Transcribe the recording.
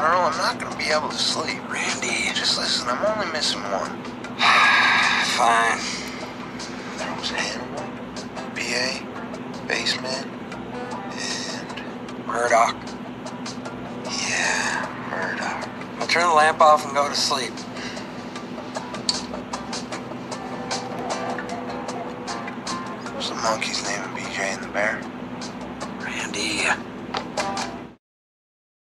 Earl, I'm not gonna be able to sleep. Randy. Just listen, I'm only missing one. Fine. There was Hannibal, B.A., Faceman, and... Murdock. Yeah, Murdock. I'll turn the lamp off and go to sleep. What's the monkey's name of BJ and the bear? Randy.